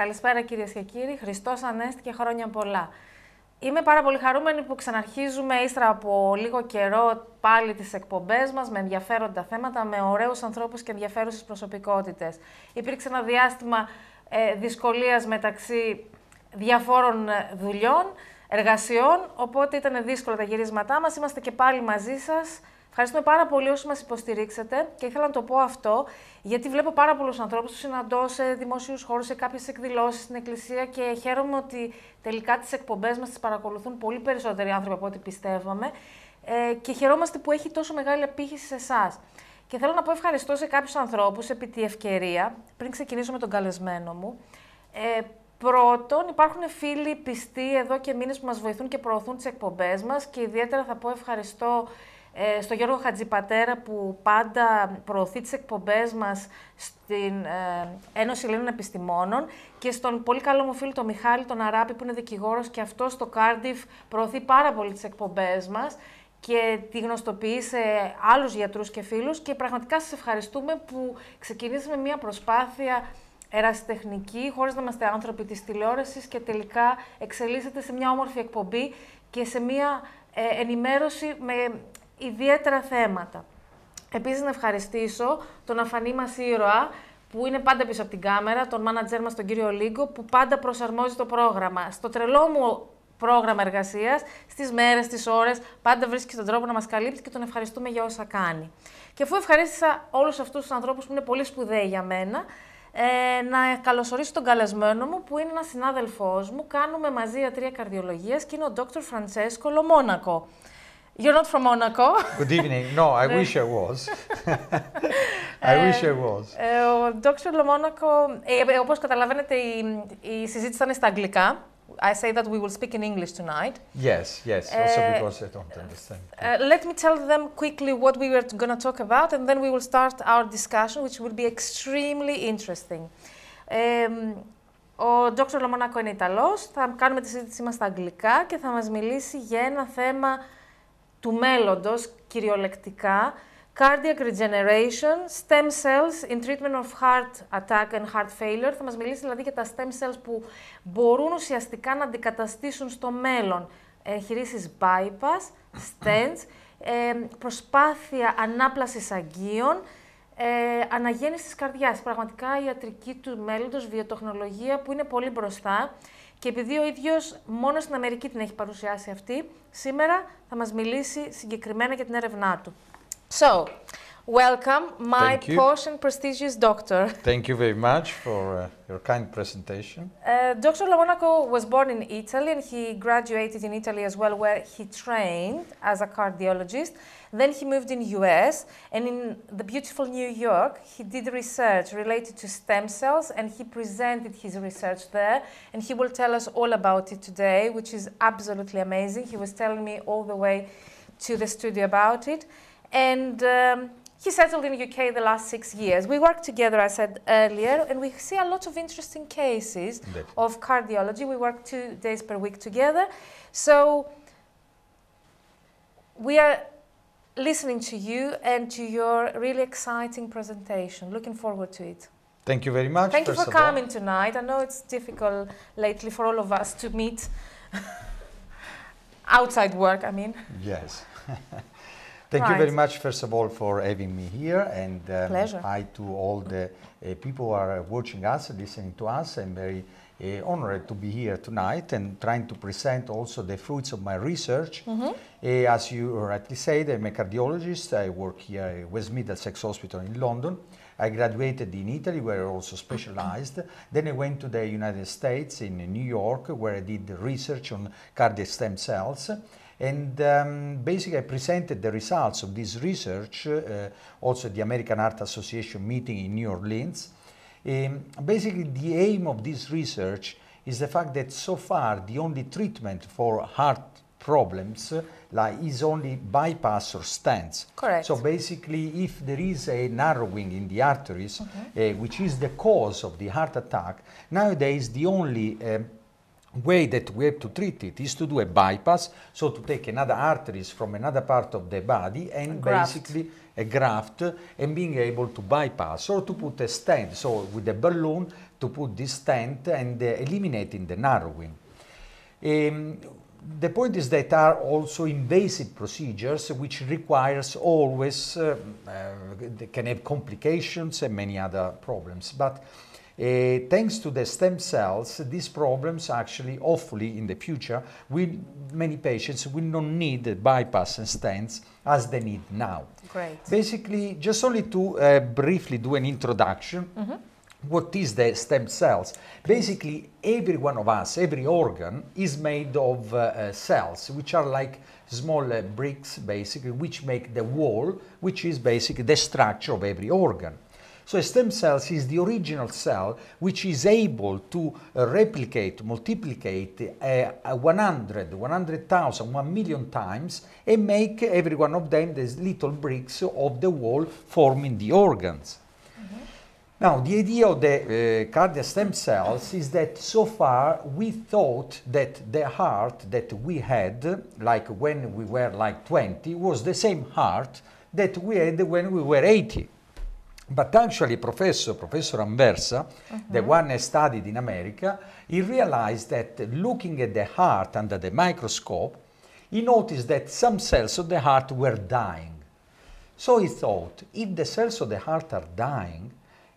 Καλησπέρα κυρίες και κύριοι. Χριστός Ανέστη και χρόνια πολλά. Είμαι πάρα πολύ χαρούμενη που ξαναρχίζουμε ύστερα από λίγο καιρό πάλι τις εκπομπές μας με ενδιαφέροντα θέματα, με ωραίους ανθρώπους και ενδιαφέρουσες προσωπικότητες. Υπήρξε ένα διάστημα ε, δυσκολίας μεταξύ διαφόρων ε, δουλειών, εργασιών, οπότε ήταν δύσκολα τα γυρίσματά μας. Είμαστε και πάλι μαζί σας Ευχαριστούμε πάρα πολύ όσοι μας υποστηρίξατε και ήθελα να το πω αυτό, γιατί βλέπω πάρα πολλούς ανθρώπους που συναντώ σε δημόσιους χώρους, σε κάποιες εκδηλώσεις στην Εκκλησία και χαίρομαι ότι τελικά τις εκπομπές μας τις παρακολουθούν πολύ περισσότεροι άνθρωποι από ό,τι πιστεύαμε. Ε, και χαιρόμαστε που έχει τόσο μεγάλη απήχηση σε εσάς. Και θέλω να πω ευχαριστώ σε κάποιους ανθρώπους επί τη ευκαιρία, πριν ξεκινήσω με τον καλεσμένο μου. Ε, Πρώτον, υπάρχουν φίλοι πιστοί εδώ και μήνες που μας βοηθούν και προωθούν τις εκπομπές μας και ιδιαίτερα θα πω ευχαριστώ ε, στο Γιώργο Χατζηπατέρα που πάντα προωθεί τις εκπομπές μας στην ε, Ένωση Ελλήνων Επιστημόνων και στον πολύ καλό μου φίλο τον Μιχάλη τον Αράπη που είναι δικηγόρος και αυτός στο Κάρντιφ προωθεί πάρα πολύ τις εκπομπές μας και τη γνωστοποιεί σε άλλους γιατρούς και φίλους. Και πραγματικά σας ευχαριστούμε που ξεκινήσαμε μια προσπάθεια ερασιτεχνική, χωρίς να είμαστε άνθρωποι της τηλεόρασης και τελικά εξελίσσεται σε μια όμορφη εκπομπή και σε μια ε, ενημέρωση με ιδιαίτερα θέματα. Επίσης να ευχαριστήσω τον αφανή μας ήρωα, που είναι πάντα πίσω από την κάμερα, τον μάνατζέρ μας τον κύριο Λίγκο, που πάντα προσαρμόζει το πρόγραμμα. Στο τρελό μου πρόγραμμα εργασίας, στις μέρες, στις ώρες, πάντα βρίσκει τον τρόπο να μας καλύψει και τον ευχαριστούμε για όσα κάνει. Και αφού ευχαρίστησα όλους αυτούς τους ανθρώπους που είναι πολύ σπουδαίοι για μένα, ε, να καλωσορίσω τον καλεσμένο μου που είναι ένας συνάδελφός μου. Κάνουμε μαζί ιατρία καρδιολογίας και είναι ο Dr. Francesco Λομόνακο. You're not from Monaco. Good evening. No, I wish I was. I wish I um, was. Uh, Dr. Lo Monaco, eh, eh, όπως καταλαβαίνετε, η, η συζήτηση ήταν στα αγγλικά. I say that we will speak in English tonight. Yes, yes, also uh, because I don't understand. Uh, let me tell them quickly what we were going to talk about and then we will start our discussion, which will be extremely interesting. Um, ο Dr. Λομονάκο είναι Ιταλός, θα κάνουμε τη συζήτησή μας στα αγγλικά και θα μας μιλήσει για ένα θέμα του μέλλοντος, κυριολεκτικά, cardiac regeneration, stem cells in treatment of heart attack and heart failure. Θα μας μιλήσει δηλαδή για τα stem cells που μπορούν ουσιαστικά να αντικαταστήσουν στο μέλλον εγχειρήσεις bypass, stents, ε, προσπάθεια ανάπλασης αγγείων, ε, αναγέννηση της καρδιάς. Πραγματικά η ιατρική του μέλλοντος, βιοτεχνολογία που είναι πολύ μπροστά και επειδή ο ίδιος μόνο στην Αμερική την έχει παρουσιάσει αυτή, σήμερα θα μας μιλήσει συγκεκριμένα για την έρευνά του. So, welcome, my posh and prestigious doctor. Thank you very much for uh, your kind presentation. Uh, Dr. Lo Monaco was born in Italy and he graduated in Italy as well, where he trained as a cardiologist. Then he moved in US and in the beautiful New York, he did research related to stem cells and he presented his research there and he will tell us all about it today, which is absolutely amazing. He was telling me all the way to the studio about it. And um, he settled in the UK the last six years. We work together, I said earlier, and we see a lot of interesting cases Indeed. of cardiology. We work two days per week together. So we are listening to you and to your really exciting presentation. Looking forward to it. Thank you very much. Thank you for coming tonight. I know it's difficult lately for all of us to meet outside work, I mean. Yes. Thank right. you very much, first of all, for having me here. And um, Pleasure. hi to all the uh, people who are watching us, listening to us. I'm very uh, honored to be here tonight and trying to present also the fruits of my research. Mm -hmm. uh, as you rightly said, I'm a cardiologist. I work here at West Middlesex Hospital in London. I graduated in Italy, where I also specialized. then I went to the United States in New York, where I did research on cardiac stem cells. And um, basically, I presented the results of this research uh, also at the American Heart Association meeting in New Orleans. Um, basically, the aim of this research is the fact that so far the only treatment for heart problems uh, like is only bypass or stents. Correct. So basically, if there is a narrowing in the arteries, okay. uh, which is the cause of the heart attack, nowadays the only uh, way that we have to treat it is to do a bypass, so to take another arteries from another part of the body and basically a graft and being able to bypass or to put a stent, so with a balloon to put this stent and uh, eliminating the narrowing. Um, the point is that are also invasive procedures which requires always uh, uh, they can have complications and many other problems but uh, thanks to the stem cells these problems actually hopefully in the future will many patients will not need bypass and stents as they need now Great. basically just only to uh, briefly do an introduction what is the stem cells? Basically, every one of us, every organ is made of uh, uh, cells, which are like small uh, bricks, basically, which make the wall, which is basically the structure of every organ. So a stem cells is the original cell which is able to uh, replicate, multiplicate uh, uh, 100, 100,000, 1 million times and make every one of them these little bricks of the wall forming the organs. Now, the idea of the uh, cardiac stem cells is that so far we thought that the heart that we had, like when we were like 20, was the same heart that we had when we were 80. But actually, Professor, Professor Anversa, the uh-huh. one I studied in America, he realized that looking at the heart under the microscope, he noticed that some cells of the heart were dying. So he thought, if the cells of the heart are dying,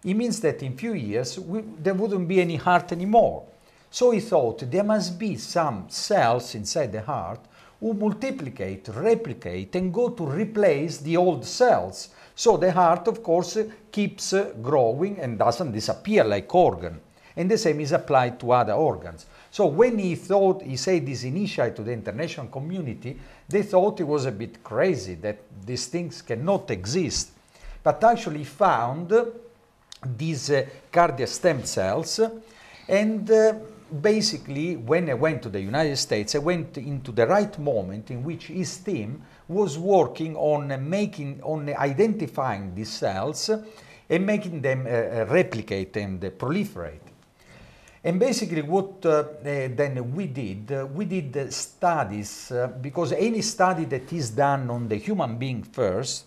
it means that in few years we, there wouldn't be any heart anymore. So he thought there must be some cells inside the heart who multiplicate, replicate, and go to replace the old cells. So the heart, of course, keeps growing and doesn't disappear like organ. And the same is applied to other organs. So when he thought, he said this initially to the international community, they thought it was a bit crazy that these things cannot exist. But actually found these uh, cardiac stem cells and uh, basically when I went to the United States I went into the right moment in which his team was working on making on identifying these cells and making them uh, uh, replicate and proliferate. And basically what uh, uh, then we did, uh, we did studies, because any study that is done on the human being first,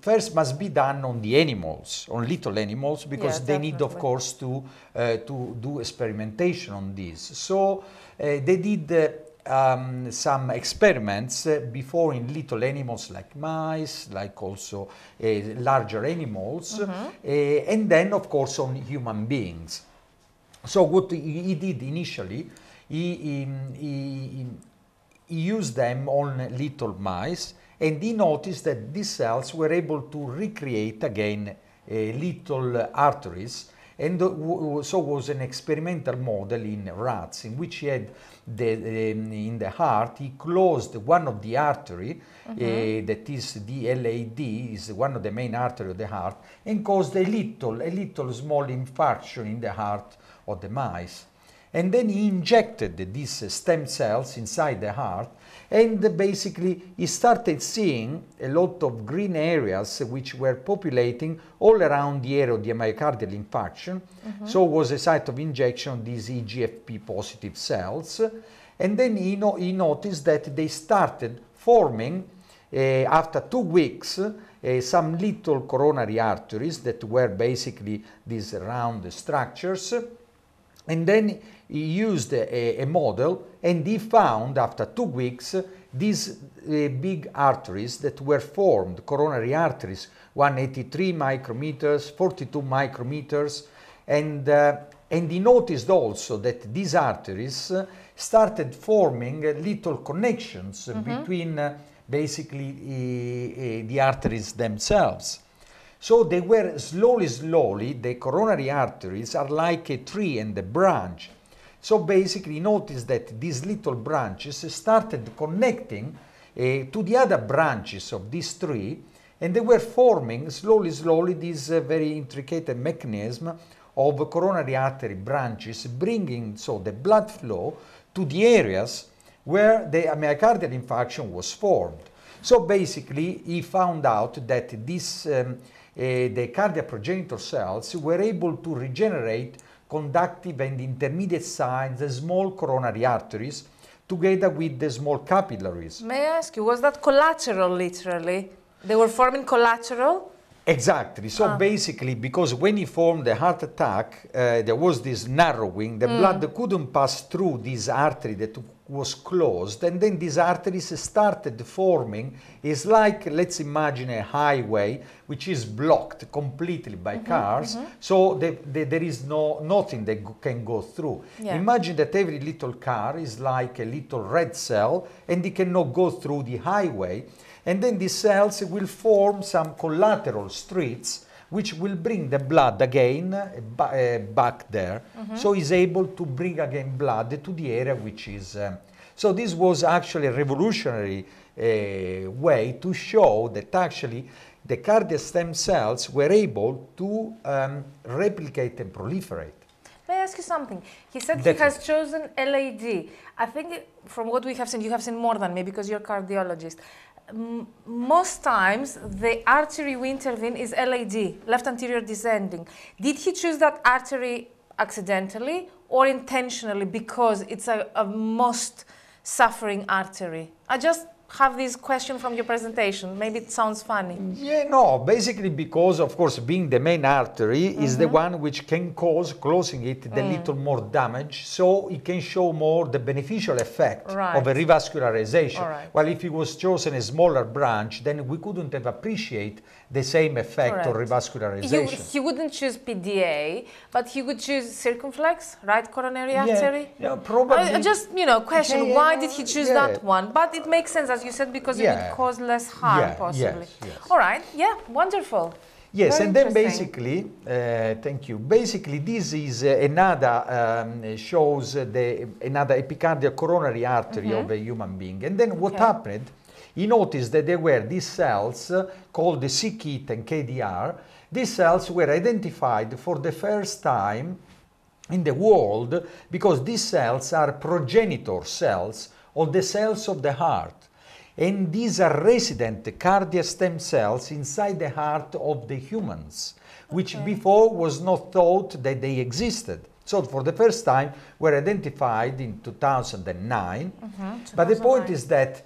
first must be done on the animals, on little animals, because Yeah, they need, of course, to, uh, to do experimentation on this. So uh, they did um, some experiments uh, before in little animals like mice, like also uh, larger animals, uh, and then, of course, on human beings. So what he, he did initially, he, he, he, he used them on little mice, and he noticed that these cells were able to recreate again uh, little arteries, and so was an experimental model in rats in which he had the, um, in the heart he closed one of the artery uh, that is the LAD is one of the main artery of the heart and caused a little a little small infarction in the heart of the mice. And then he injected these stem cells inside the heart, and basically he started seeing a lot of green areas which were populating all around the area of the myocardial infarction. So was a site of injection of these EGFP positive cells. And then he, no- he noticed that they started forming uh, after two weeks, uh, some little coronary arteries that were basically these round structures. And then he used a, a model and he found after two weeks these uh, big arteries that were formed, coronary arteries, 183 micrometers, 42 micrometers, and, uh, and he noticed also that these arteries uh, started forming little connections between uh, basically uh, the arteries themselves. So they were slowly, slowly, the coronary arteries are like a tree and a branch. So basically, notice that these little branches started connecting uh, to the other branches of this tree, and they were forming slowly, slowly this uh, very intricate mechanism of coronary artery branches, bringing so the blood flow to the areas where the myocardial infarction was formed. So basically, he found out that this, um, uh, the cardiac progenitor cells were able to regenerate conductive and intermediate sized small coronary arteries together with the small capillaries. May I ask you, was that collateral literally? They were forming collateral? Exactly. So Ah. basically, because when he formed the heart attack, uh, there was this narrowing. The blood couldn't pass through this artery that was closed, and then these arteries started forming. It's like let's imagine a highway which is blocked completely by cars. So the, the, there is no nothing that can go through. Yeah. Imagine that every little car is like a little red cell, and it cannot go through the highway. And then these cells will form some collateral streets which will bring the blood again uh, uh, back there. So he's able to bring again blood to the area which is. um, so this was actually a revolutionary uh, way to show that actually the cardiac stem cells were able to um, replicate and proliferate. May I ask you something? He said he has chosen LAD. I think from what we have seen, you have seen more than me because you're a cardiologist. Most times, the artery we intervene is LAD, left anterior descending. Did he choose that artery accidentally or intentionally because it's a, a most suffering artery? I just have this question from your presentation. Maybe it sounds funny. Yeah, no, basically because, of course, being the main artery is the mm-hmm. one which can cause, closing it, the mm. little more damage, so it can show more the beneficial effect of a revascularization. Right. While if it was chosen a smaller branch, then we couldn't have appreciate the same effect. He, revascularization. he wouldn't choose PDA, but he would choose circumflex, right coronary Yeah, artery. yeah, probably. I, I just, you know, question Yeah, why did he choose yeah. that one? But it makes sense, as you said, because it would cause less harm, possibly. yes, yes. All right, yeah, wonderful. Yes, Very and then basically, uh, thank you. Basically, this is uh, another um, shows uh, the another epicardial coronary artery of a human being. And then what. Okay. happened? He noticed that there were these cells uh, called the c-KIT and KDR. These cells were identified for the first time in the world because these cells are progenitor cells of the cells of the heart. And these are resident cardiac stem cells inside the heart of the humans, which Okay. before was not thought that they existed. So for the first time were identified in 2009. But the point is that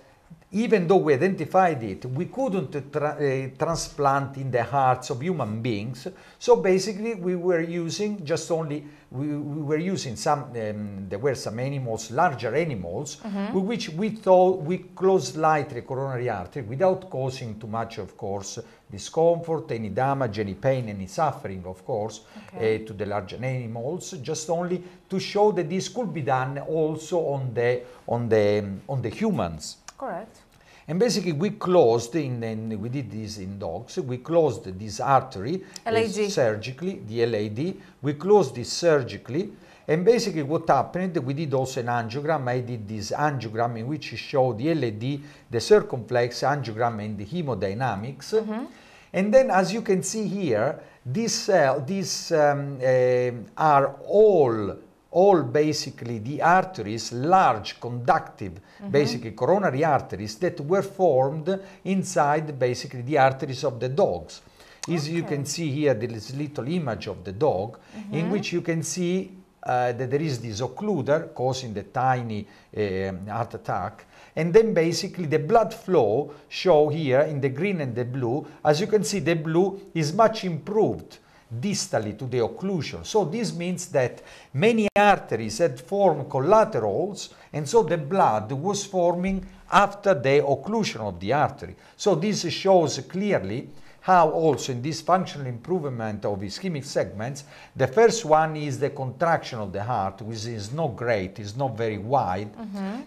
even though we identified it, we couldn't tra- uh, transplant in the hearts of human beings. So basically, we were using just only we, we were using some. Um, there were some animals, larger animals, with which we thought we closed lightly coronary artery without causing too much, of course, discomfort, any damage, any pain, any suffering, of course, Okay. uh, to the larger animals. Just only to show that this could be done also on the on the on the humans. Correct. And basically, we closed in, in we did this in dogs. We closed this artery uh, surgically, the LAD. We closed this surgically, and basically, what happened? We did also an angiogram. I did this angiogram in which showed the LAD, the circumflex angiogram, and the hemodynamics. And then, as you can see here, these cell, these um, uh, are all all basically the arteries, large conductive, basically coronary arteries that were formed inside basically the arteries of the dogs. As you can see here, there is little image of the dog in which you can see uh, that there is this occluder causing the tiny um, heart attack. And then basically the blood flow show here in the green and the blue. As you can see, the blue is much improved distally to the occlusion. So this means that many arteries had formed collaterals and so the blood was forming after the occlusion of the artery. So this shows clearly how also in this functional improvement of ischemic segments, the first one is the contraction of the heart, which is not great, is not very wide.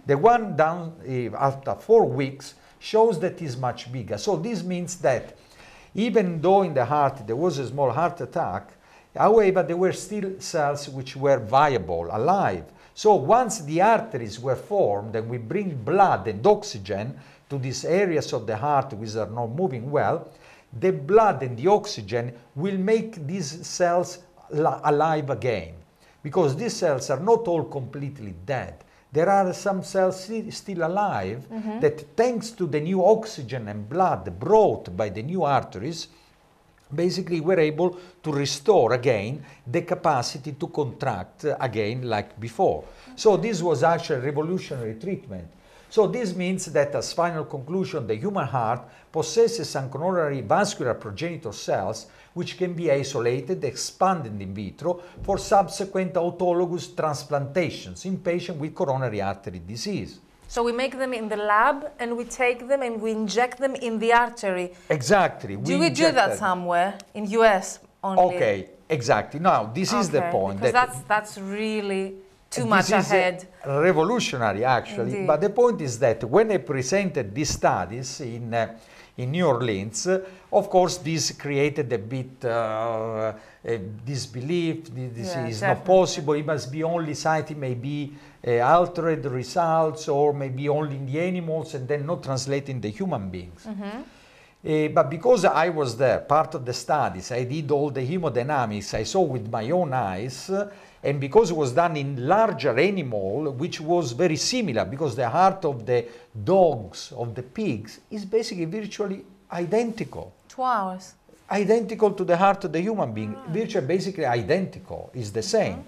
The one down uh, after four weeks shows that is much bigger. So this means that even though in the heart there was a small heart attack, however, there were still cells which were viable, alive. So once the arteries were formed and we bring blood and oxygen to these areas of the heart which are not moving well, the blood and the oxygen will make these cells alive again. Because these cells are not all completely dead. There are some cells still alive mm-hmm. that, thanks to the new oxygen and blood brought by the new arteries, basically were able to restore again the capacity to contract again like before. Mm-hmm. So this was actually a revolutionary treatment. So this means that as final conclusion, the human heart possesses some coronary vascular progenitor cells which can be isolated, expanded in vitro for subsequent autologous transplantations in patients with coronary artery disease. So we make them in the lab and we take them and we inject them in the artery. Exactly. Do we, do that somewhere in US only? Okay, exactly. Now this okay. is the point. Because that that's that's really too much ahead. revolutionary actually. Indeed. But the point is that when I presented these studies in uh, in New Orleans, of course, this created a bit uh, a disbelief. This Yeah, is definitely. not possible. It must be only citing maybe uh, altered results or maybe only in the animals and then not translating the human beings. Uh, but because I was there, part of the studies, I did all the hemodynamics, I saw with my own eyes, uh, and because it was done in larger animal, which was very similar, because the heart of the dogs, of the pigs, is basically virtually identical. Two hours. Identical to the heart of the human being, virtually basically identical, is the same.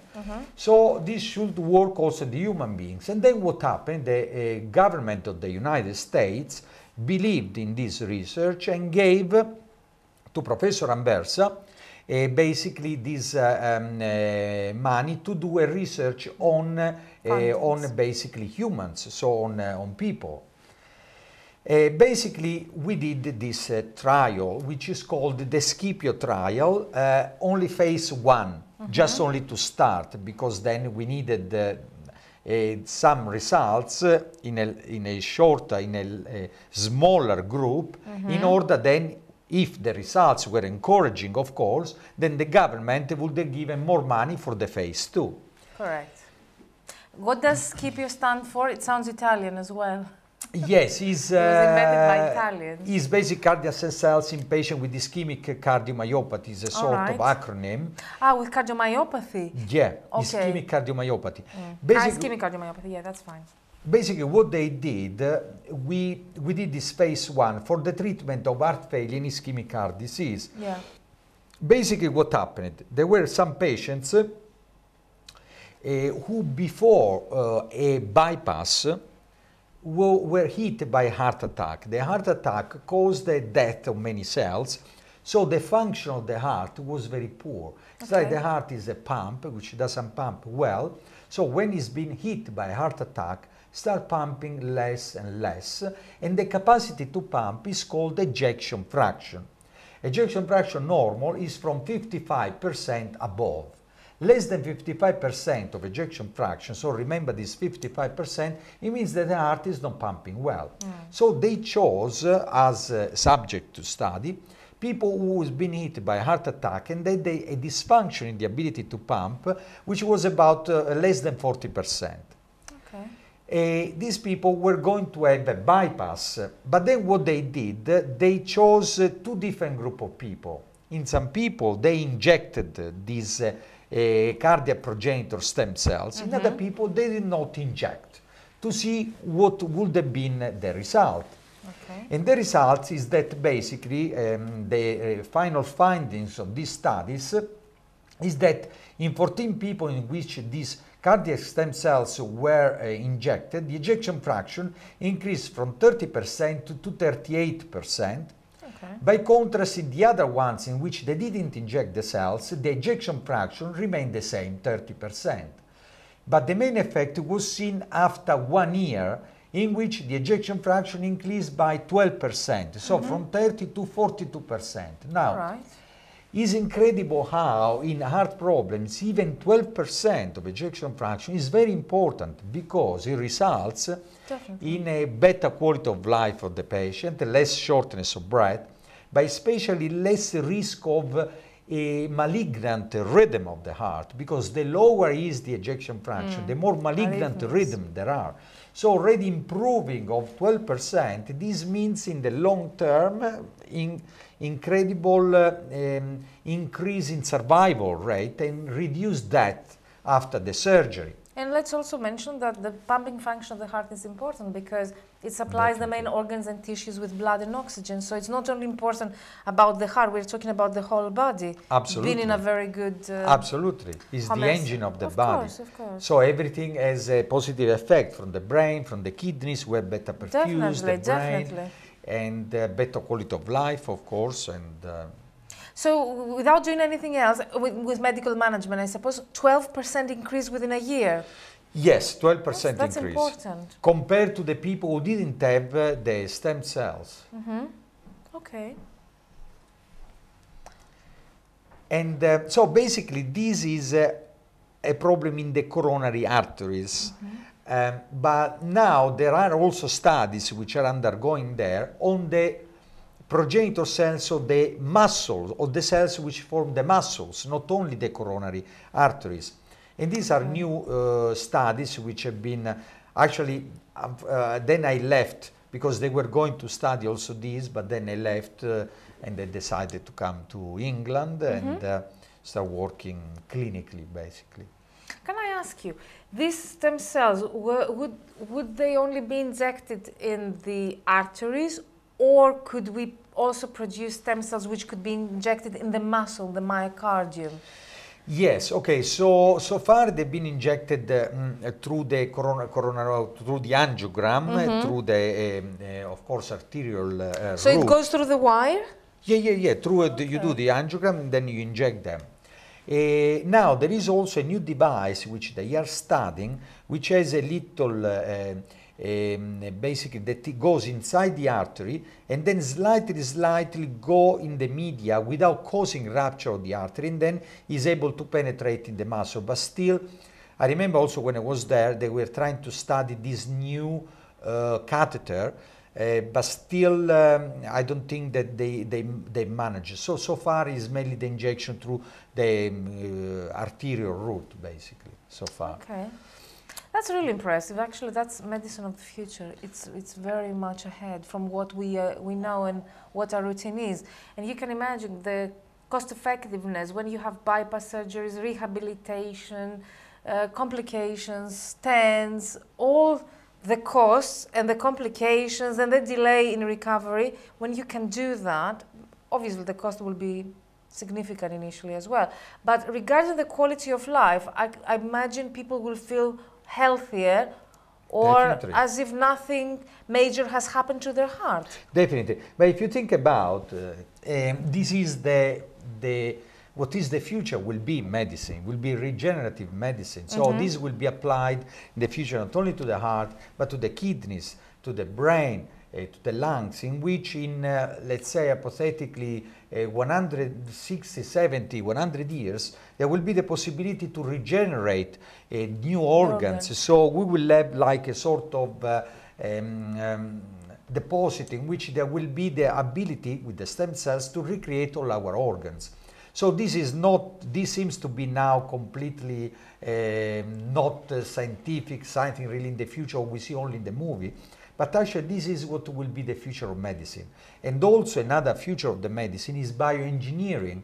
So this should work also in the human beings. And then what happened? The uh, government of the United States believed in this research and gave to Professor Anversa uh, basically this uh, um, uh, money to do a research on uh, on basically humans, so on uh, on people. Uh, basically, we did this uh, trial, which is called the Scipio trial, uh, only phase one, just only to start, because then we needed uh, some results in a, in a short, in a, a smaller group, in order then, if the results were encouraging, of course, then the government would have given more money for the phase two. Correct. What does Scipio stand for? It sounds Italian as well. Yes, he's, It was by uh, He's basic cardiac cells in patient with ischemic cardiomyopathy. Is a sort of acronym. Ah, with cardiomyopathy. Yeah, Okay. ischemic cardiomyopathy. Ah, Basic- ischemic cardiomyopathy. Yeah, that's fine. Basically, what they did, uh, we we did this phase one for the treatment of heart failure in ischemic heart disease. Yeah. Basically, what happened? There were some patients uh, who, before uh, a bypass, were hit by a heart attack. The heart attack caused the death of many cells, so the function of the heart was very poor. It's like the heart is a pump which doesn't pump well. So when it's been hit by a heart attack, start pumping less and less, and the capacity to pump is called ejection fraction. Ejection fraction normal is from 55% above. Less than 55% of ejection fraction, so remember this 55%, it means that the heart is not pumping well. So they chose uh, as a subject to study people who has been hit by a heart attack and then they a dysfunction in the ability to pump, which was about uh, less than 40%. Uh, these people were going to have a bypass, but then what they did, they chose uh, two different group of people. In some people, they injected these uh, cardiac progenitor stem cells. In other people, they did not inject to see what would have been the result. Okay. And the result is that basically um, the uh, final findings of these studies is that in 14 people in which these cardiac stem cells were uh, injected, the ejection fraction increased from 30% to, to 38%. Okay. By contrast, in the other ones in which they didn't inject the cells, the ejection fraction remained the same, 30%. But the main effect was seen after one year, in which the ejection fraction increased by 12%, so from 30 to 42%. Now, right. It's incredible how in heart problems even 12% of ejection fraction is very important because it results Definitely. in a better quality of life for the patient, less shortness of breath, but especially less risk of a malignant rhythm of the heart because the lower is the ejection fraction, the mm. more malignant rhythm there are. So already improving of 12%, this means in the long term in incredible uh, um, increase in survival rate and reduce death after the surgery. And let's also mention that the pumping function of the heart is important because it supplies the main organs and tissues with blood and oxygen. So it's not only important about the heart, we're talking about the whole body. Absolutely. Being in a very good. Uh, Absolutely. It's the engine of the of body. Course, of course. So everything has a positive effect from the brain, from the kidneys, where better perfused. Definitely, the brain, definitely. And uh, better quality of life, of course. And uh, So, without doing anything else, with, with medical management, I suppose 12% increase within a year. yes, 12% That's, that's increase important. compared to the people who didn't have uh, the stem cells. hmm Okay. And uh, so basically, this is uh, a problem in the coronary arteries. Um, but now there are also studies which are undergoing there on the progenitor cells of the muscles, of the cells which form the muscles, not only the coronary arteries. And these are new uh, studies which have been uh, actually, um, uh, then I left because they were going to study also this, but then I left uh, and they decided to come to England and uh, start working clinically basically. Can ask you, these stem cells, were, would, would they only be injected in the arteries or could we also produce stem cells which could be injected in the muscle, the myocardium? Yes. Okay. So so far they've been injected uh, mm, uh, through the corona, corona through the angiogram, uh, through the um, uh, of course arterial uh, So route. it goes through the wire? Yeah, yeah, yeah. Through uh, the, you do the angiogram and then you inject them. Uh, now there is also a new device which they are studying, which has a little. Uh, um, basically that goes inside the artery and then slightly slightly go in the media without causing rupture of the artery and then is able to penetrate in the muscle but still i remember also when i was there they were trying to study this new uh, catheter uh, but still um, i don't think that they, they they manage so so far is mainly the injection through the um, uh, arterial route basically so far Okay. That's really impressive. Actually, that's medicine of the future. It's, it's very much ahead from what we, uh, we know and what our routine is. And you can imagine the cost effectiveness when you have bypass surgeries, rehabilitation, uh, complications, stents, all the costs and the complications and the delay in recovery. When you can do that, obviously the cost will be significant initially as well. But regarding the quality of life, I, I imagine people will feel healthier or Definitely. as if nothing major has happened to their heart. Definitely. But if you think about uh, um, this is the the what is the future will be medicine will be regenerative medicine so this will be applied in the future not only to the heart but to the kidneys to the brain uh, to the lungs in which in uh, let's say hypothetically uh, 160 70 100 years there will be the possibility to regenerate uh, new organs Organs. so we will have like a sort of um, um, deposit in which there will be the ability with the stem cells to recreate all our organs. So this is not, this seems to be now completely um, not uh, scientific, something really in the future we see only in the movie. But actually this is what will be the future of medicine. And also another future of the medicine is bioengineering.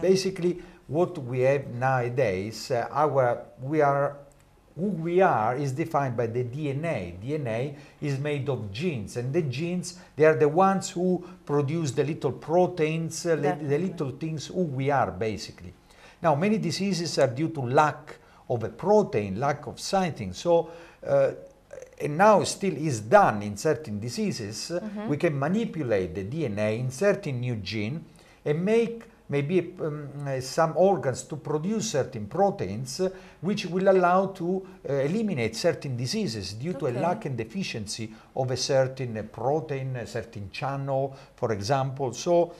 Basically what we have nowadays, uh, our, we are who we are is defined by the DNA. DNA is made of genes, and the genes they are the ones who produce the little proteins, uh, the, the little things who we are basically. Now, many diseases are due to lack of a protein, lack of something. So, uh, and now still is done in certain diseases. uh, We can manipulate the DNA, insert in new gene, and make maybe um, uh, some organs to produce certain proteins which will allow to uh, eliminate certain diseases due to a lack and deficiency of a certain protein, a certain channel, for example. So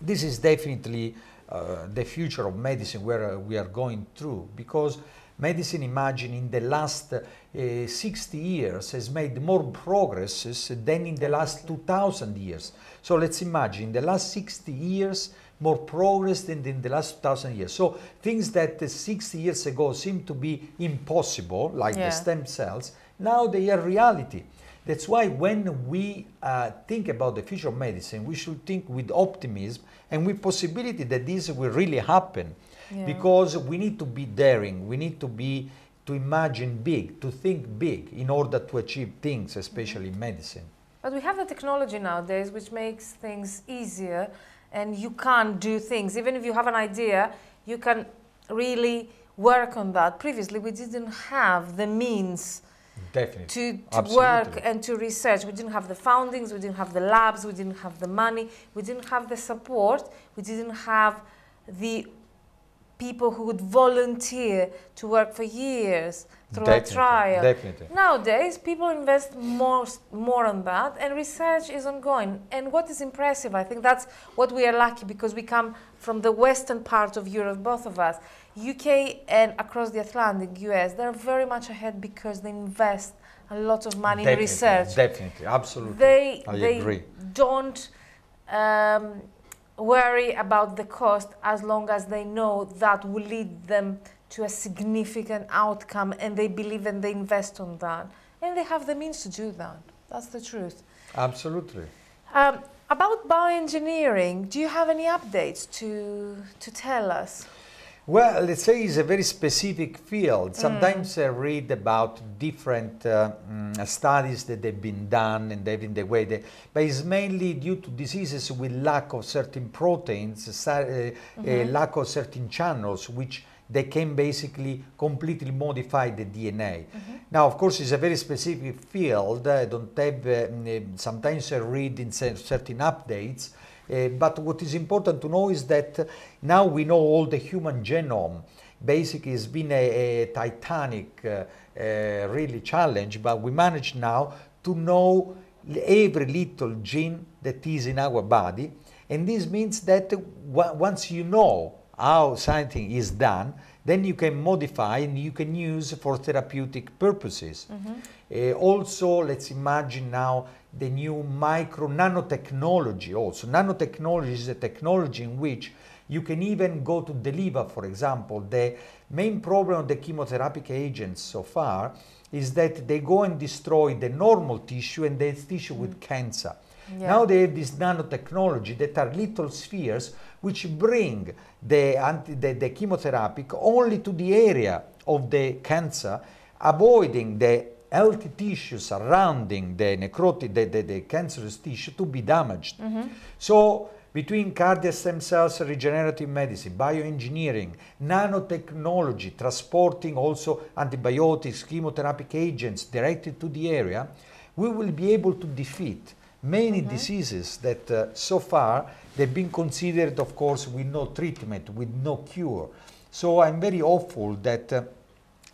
this is definitely uh, the future of medicine where uh, we are going through because medicine imagine in the last uh, 60 years has made more progresses than in the last 2000 years so let's imagine in the last 60 years more progress than in the last 2000 years so things that uh, 60 years ago seemed to be impossible like Yeah. the stem cells now they are reality that's why when we uh, think about the future of medicine, we should think with optimism and with possibility that this will really happen. Yeah. Because we need to be daring, we need to be to imagine big, to think big in order to achieve things, especially in medicine. But we have the technology nowadays which makes things easier and you can't do things. Even if you have an idea, you can really work on that. Previously, we didn't have the means Definitely. to, to work and to research. We didn't have the foundings, we didn't have the labs, we didn't have the money, we didn't have the support, we didn't have the people who would volunteer to work for years through definitely, a trial. Definitely. Nowadays, people invest more, more on that, and research is ongoing. And what is impressive, I think that's what we are lucky because we come from the western part of Europe, both of us. UK and across the Atlantic, US, they're very much ahead because they invest a lot of money definitely, in research. Definitely, absolutely. They, I they agree. don't um, worry about the cost as long as they know that will lead them to a significant outcome and they believe and they invest on that. And they have the means to do that. That's the truth. Absolutely. Um, about bioengineering, do you have any updates to, to tell us? Well, let's say it's a very specific field. Sometimes mm. I read about different uh, mm, studies that have been done and they've in the way they, but it's mainly due to diseases with lack of certain proteins, uh, mm-hmm. uh, lack of certain channels, which they can basically completely modify the DNA. Mm-hmm. Now, of course, it's a very specific field. I don't have, uh, mm, sometimes I read in certain updates, uh, but what is important to know is that now we know all the human genome. Basically, it's been a, a titanic, uh, uh, really challenge, but we managed now to know every little gene that is in our body. And this means that once you know how something is done, then you can modify and you can use for therapeutic purposes. Mm-hmm. Uh, also, let's imagine now the new micro nanotechnology also. Nanotechnology is a technology in which you can even go to deliver, for example, the main problem of the chemotherapeutic agents so far is that they go and destroy the normal tissue and the tissue mm. with cancer. Yeah. Now they have this nanotechnology that are little spheres which bring the, anti, the, the chemotherapeutic only to the area of the cancer, avoiding the healthy tissue surrounding the necrotic, the, the, the cancerous tissue to be damaged. Mm-hmm. So between cardiac stem cells, regenerative medicine, bioengineering, nanotechnology, transporting also antibiotics, chemotherapeutic agents directed to the area, we will be able to defeat many mm-hmm. diseases that uh, so far they've been considered, of course, with no treatment, with no cure. So I'm very hopeful that uh,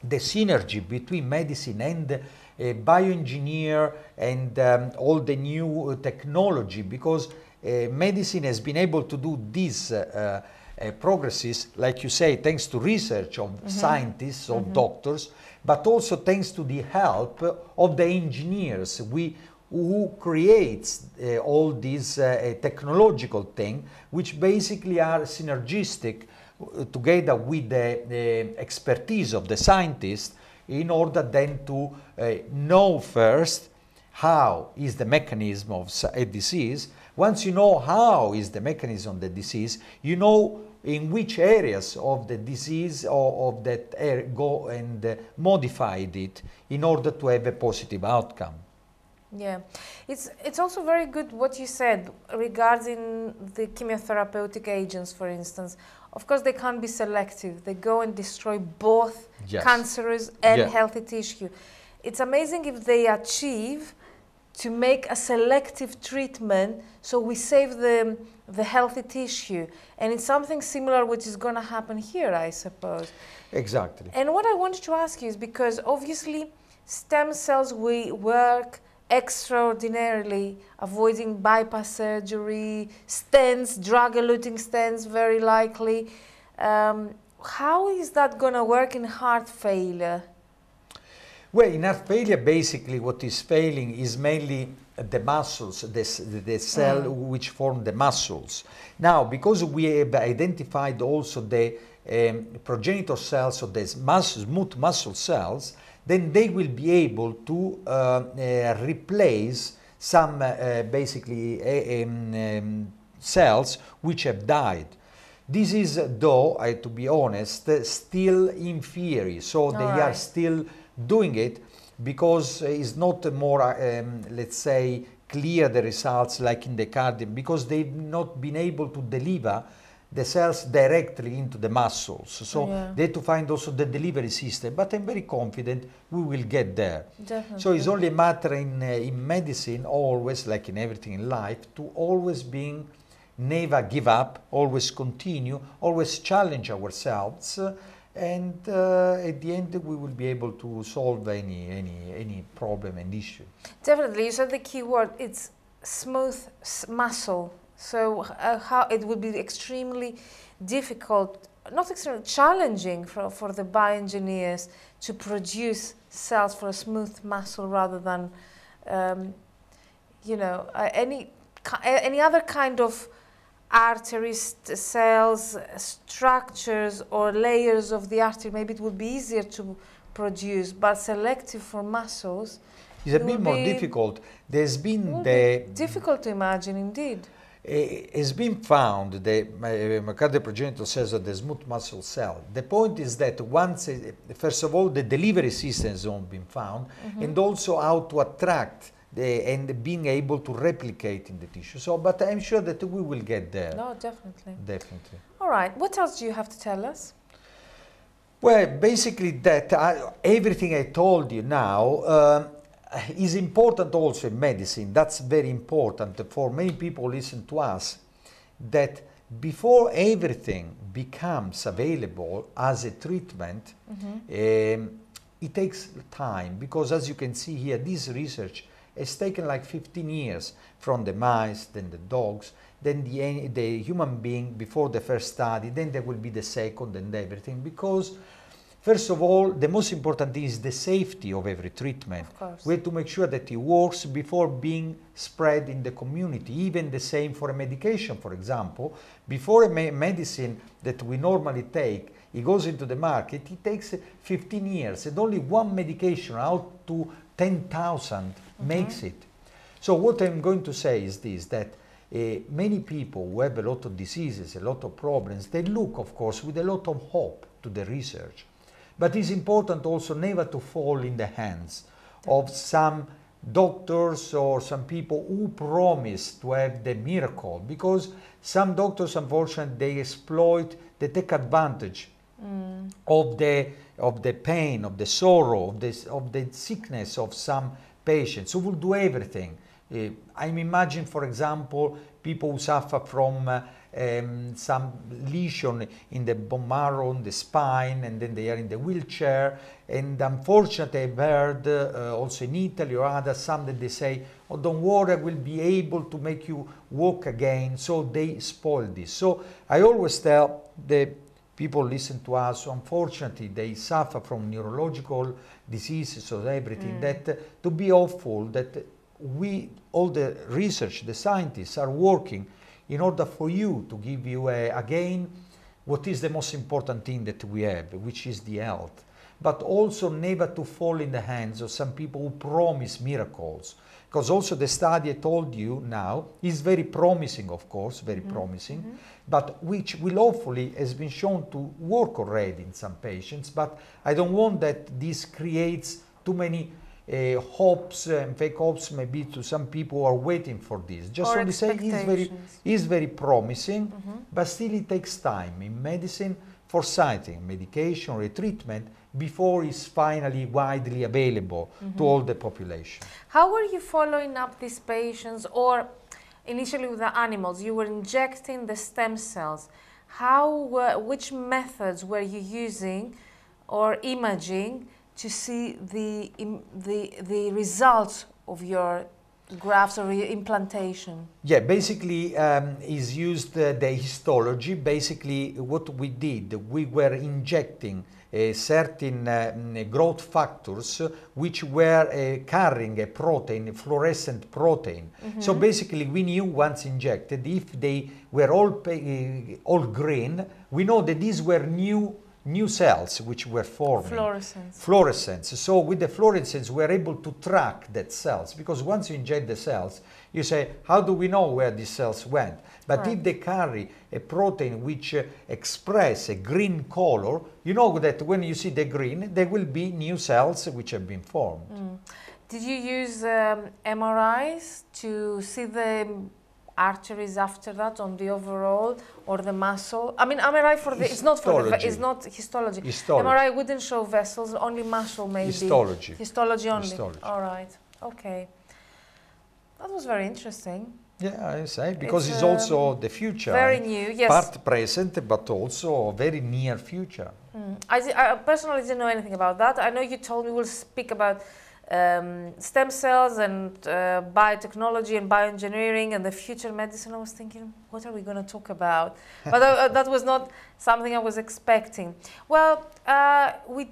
the synergy between medicine and uh, bioengineer and um, all the new uh, technology, because uh, medicine has been able to do these uh, uh, progresses, like you say, thanks to research of mm-hmm. scientists, of mm-hmm. doctors, but also thanks to the help of the engineers. We who creates uh, all these uh, technological thing, which basically are synergistic uh, together with the, the, expertise of the scientist in order then to uh, know first how is the mechanism of a disease. Once you know how is the mechanism of the disease, you know in which areas of the disease or of that area go and uh, modify it in order to have a positive outcome. Yeah, it's it's also very good what you said regarding the chemotherapeutic agents, for instance. Of course, they can't be selective. They go and destroy both yes. cancerous and yeah. healthy tissue. It's amazing if they achieve to make a selective treatment so we save the the healthy tissue and it's something similar which is going to happen here i suppose exactly and what i wanted to ask you is because obviously stem cells we work extraordinarily, avoiding bypass surgery, stents, drug-eluting stents, very likely. Um, how is that going to work in heart failure? Well, in heart failure, basically what is failing is mainly the muscles, the, the cell mm. which form the muscles. Now, because we have identified also the um, progenitor cells, so the smooth muscle cells, then they will be able to uh, uh, replace some uh, basically um, um, cells which have died. This is, though, I, to be honest, still in theory. So they are still doing it because it's not more, um, let's say, clear the results like in the cardiac because they've not been able to deliver the cells directly into the muscles. So Yeah. they have to find also the delivery system. But I'm very confident we will get there. Definitely. So it's only a matter in, uh, in medicine, always, like in everything in life, to always being never give up, always continue, always challenge ourselves, uh, and uh, at the end we will be able to solve any any any problem and issue. Definitely, you said the key word. It's smooth s- muscle. So uh, how it would be extremely difficult, not extremely challenging for, for the bioengineers to produce cells for a smooth muscle rather than, um, you know, uh, any any other kind of arteries, cells, uh, structures or layers of the artery. Maybe it would be easier to produce, but selective for muscles. It's a It bit more difficult. There's been the difficult to imagine, indeed. It's been found the uh, myocardial progenitor cells are the smooth muscle cell. The point is that once, eh, first of all, the delivery system has not been found, and also how to attract the, and being able to replicate in the tissue. So, but I'm sure that we will get there. No, definitely. Definitely. All right. What else do you have to tell us? Well, basically, that I, everything I told you now um, is important also in medicine. That's very important for many people listen to us. That before everything becomes available as a treatment, um, it takes time because, as you can see here, this research has taken like 15 years from the mice, then the dogs, then the, the human being before the first study, then there will be the second and everything. Because, first of all, the most important thing is the safety of every treatment. Of. We have to make sure that it works before being spread in the community. Even the same for a medication, for example. Before a me- medicine that we normally take, it goes into the market, it takes 15 years. And only one medication out to 10,000 makes it. So what I'm going to say is this, that uh, many people who have a lot of diseases, a lot of problems, they look, of course, with a lot of hope to the research. But it's important also never to fall in the hands of some doctors or some people who promise to have the miracle because some doctors unfortunately they exploit they take advantage of the of the pain of the sorrow of this of the sickness of some patients who will do everything. Uh, i'm imagine for example people who suffer from uh, um, some lesion in the bone marrow, in the spine, and then they are in the wheelchair. And unfortunately, I've heard uh, also in Italy or other some that they say, oh, don't worry, I will be able to make you walk again. So they spoil this. So I always tell the people listen to us, unfortunately, they suffer from neurological diseases or everything, that uh, to be hopeful that we, all the research, the scientists are working in order for you to give you a, again what is the most important thing that we have, which is the health. But also never to fall in the hands of some people who promise miracles. Because also the study I told you now is very promising, of course, very mm-hmm. promising, mm-hmm. but which will hopefully has been shown to work already in some patients. But I don't want that this creates too many uh, hopes and fake hopes maybe to some people who are waiting for this. Just Or only say it's very is very promising, but still it takes time in medicine for citing medication or a treatment before it's finally widely available to all the population. How were you following up these patients, or initially with the animals? You were injecting the stem cells. How were, which methods were you using, or imaging, to see the the the results of your grafts or your implantation? Yeah, basically um, is used uh, the histology. Basically, what we did, we were injecting uh, certain uh, mm, growth factors which were uh, carrying a protein, fluorescent protein. So basically, we knew once injected, if they were all uh, all green, we know that these were new new cells which were forming. Fluorescence. Fluorescence. So with the fluorescence, we're able to track that cells because once you inject the cells, you say, how do we know where these cells went? But Right. if they carry a protein which uh, express a green color, you know that when you see the green, there will be new cells which have been formed. Mm. Did you use um, MRIs to see the arteries after that on the overall or the muscle? I mean, MRI for the it's not for the it's not histology. Histology. MRI wouldn't show vessels, only muscle maybe. Histology. Histology only. Histology. All right. Okay. That was very interesting. Yeah, I say because It's, it's, um, also the future. Very new. Yes. Part present, but also very near future. Mm. I, I personally didn't know anything about that. I know you told me we'll speak about um, stem cells and uh, biotechnology and bioengineering and the future medicine. I was thinking, what are we going to talk about? But uh, that was not something I was expecting. Well, uh, we,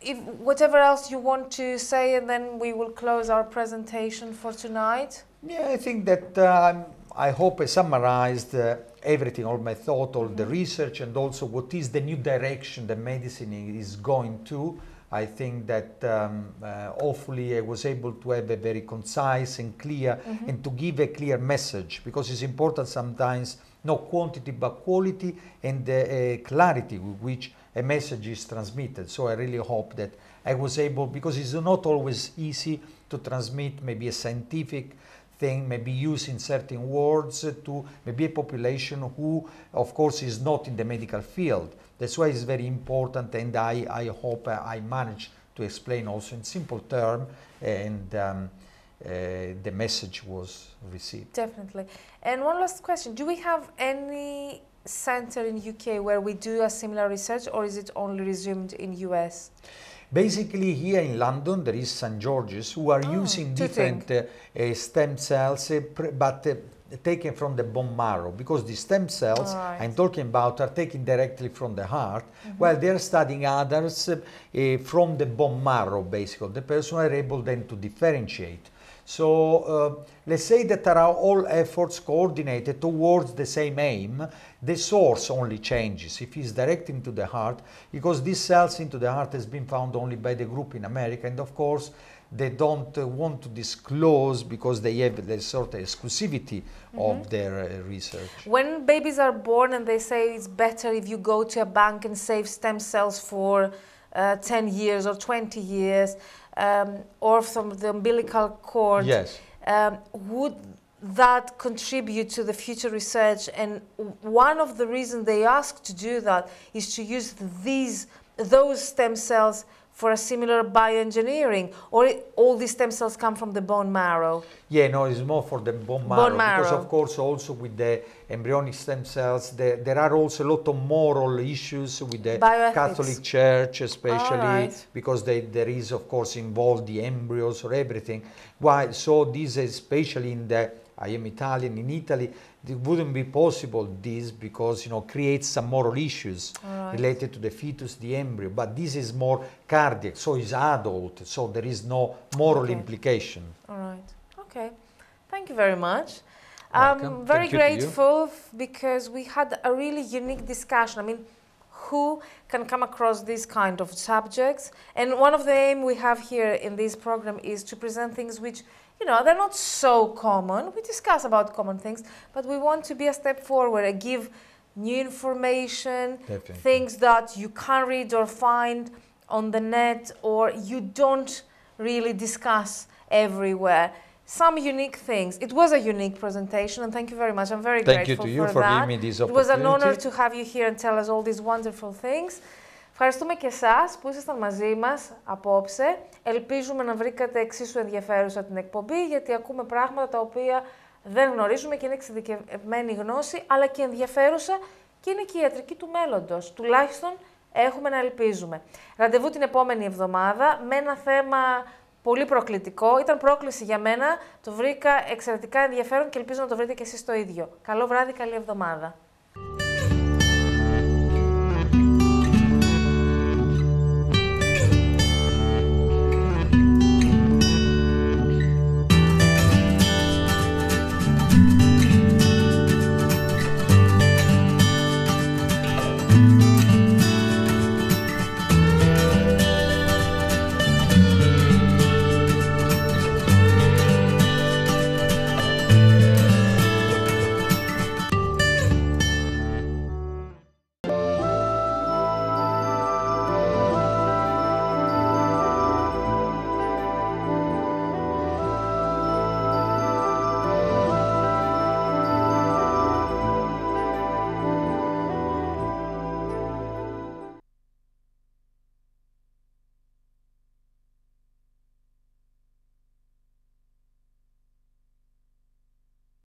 if whatever else you want to say, and then we will close our presentation for tonight. Yeah, I think that um, I hope I summarized uh, everything, all my thought, all the research, and also what is the new direction that medicine is going to. I think that um, uh, hopefully I was able to have a very concise and clear and to give a clear message because it's important sometimes not quantity but quality and the uh, clarity with which a message is transmitted. So I really hope that I was able, because it's not always easy to transmit maybe a scientific thing, maybe using certain words to maybe a population who, of course, is not in the medical field. That's why it's very important, and I, I hope I managed to explain also in simple term, and um, uh, the message was received. Definitely. And one last question: Do we have any center in UK where we do a similar research, or is it only resumed in US? Basically, here in London, there is St. George's who are Oh, using different uh, uh, stem cells, uh, but taken from the bone marrow because the stem cells Alright. I'm talking about are taken directly from the heart, Mm-hmm. while they're studying others uh, from the bone marrow, basically. The person are able then to differentiate. So uh, let's say that there are all efforts coordinated towards the same aim. The source only changes if it's direct into the heart, because these cells into the heart has been found only by the group in America, and of course they don't uh, want to disclose because they have the sort of exclusivity of their uh, research. When babies are born and they say it's better if you go to a bank and save stem cells for uh, 10 years or 20 years, um, or from the umbilical cord, Yes. um, would that contribute to the future research? And one of the reasons they ask to do that is to use these those stem cells for a similar bioengineering, or it, all these stem cells come from the bone marrow. Yeah, no, it's more for the bone marrow, Bone because marrow. of course also with the embryonic stem cells, there, there are also a lot of moral issues with the Bioethics. Catholic Church, especially Alright. because they, there is of course involved the embryos or everything. Why? So this, especially in the I am Italian in Italy, it wouldn't be possible this because you know creates some moral issues Alright. related to the fetus, the embryo. But this is more cardiac, so it's adult, so there is no moral Okay. implication. All right. Okay. Thank you very much. Um, Welcome. I'm very Thank you to you. grateful because we had a really unique discussion. I mean, who can come across these kind of subjects? And one of the aim we have here in this program is to present things which, you know, they're not so common. We discuss about common things, but we want to be a step forward and give new information, Definitely. things that you can't read or find on the net or you don't really discuss everywhere. Some unique things. It was a unique presentation, and thank you very much. I'm very Thank you grateful to you for, for that. giving me this opportunity. It was an honor to have you here and tell us all these wonderful things. Ευχαριστούμε και εσάς που ήσασταν μαζί μας απόψε. Ελπίζουμε να βρήκατε εξίσου ενδιαφέρουσα την εκπομπή, γιατί ακούμε πράγματα τα οποία δεν γνωρίζουμε και είναι εξειδικευμένη γνώση, αλλά και ενδιαφέρουσα και είναι και η ιατρική του μέλλοντος. Τουλάχιστον έχουμε να ελπίζουμε. Ραντεβού την επόμενη εβδομάδα με ένα θέμα πολύ προκλητικό. Ήταν πρόκληση για μένα. Το βρήκα εξαιρετικά ενδιαφέρον και ελπίζω να το βρείτε και εσείς το ίδιο. Καλό βράδυ, καλή εβδομάδα.